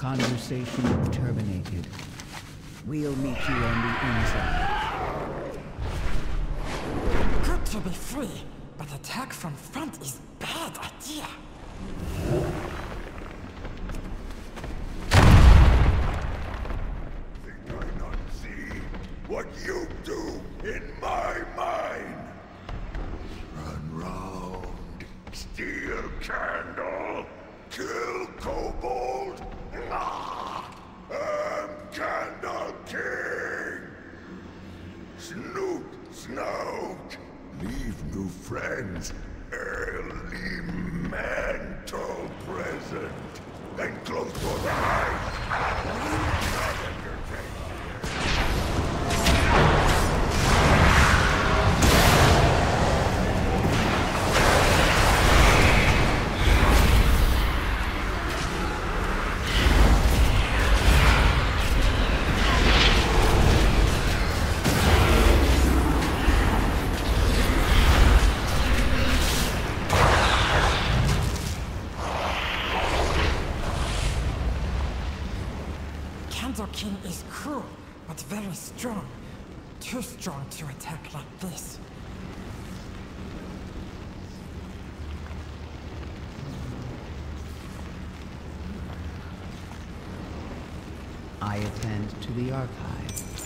Conversation terminated. We'll meet you on the inside. Good to be free, but attack from front is bad idea. Think I not see what you do in my mind? Run round, steal Snoot, snout, leave new friends. Eh? Candle King is cruel, but very strong. Too strong to attack like this. I attend to the archive.